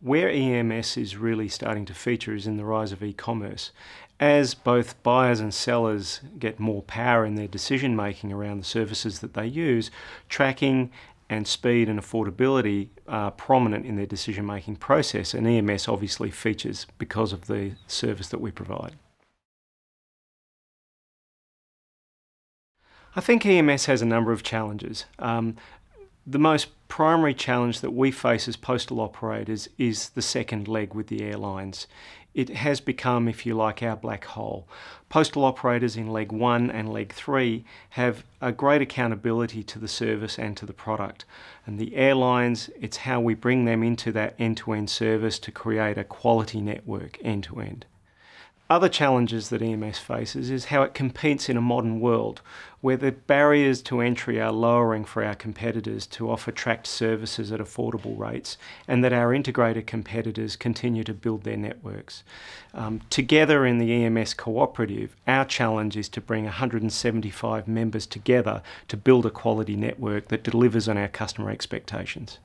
Where EMS is really starting to feature is in the rise of e-commerce. As both buyers and sellers get more power in their decision making around the services that they use, tracking and speed and affordability are prominent in their decision making process, and EMS obviously features because of the service that we provide. I think EMS has a number of challenges. Um, the most primary challenge that we face as postal operators is the second leg with the airlines. It has become, if you like, our black hole. Postal operators in leg one and leg three have a great accountability to the service and to the product. And the airlines, it's how we bring them into that end to end service to create a quality network end to end. Other challenges that EMS faces is how it competes in a modern world where the barriers to entry are lowering for our competitors to offer tracked services at affordable rates and that our integrated competitors continue to build their networks. Um, together in the EMS cooperative, our challenge is to bring 175 members together to build a quality network that delivers on our customer expectations.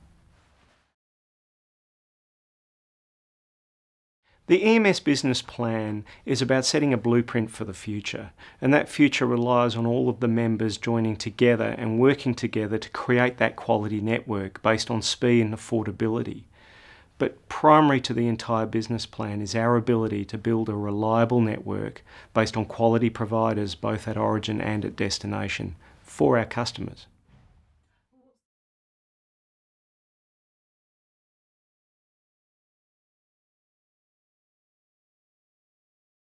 The EMS business plan is about setting a blueprint for the future, and that future relies on all of the members joining together and working together to create that quality network based on speed and affordability. But primary to the entire business plan is our ability to build a reliable network based on quality providers both at origin and at destination for our customers.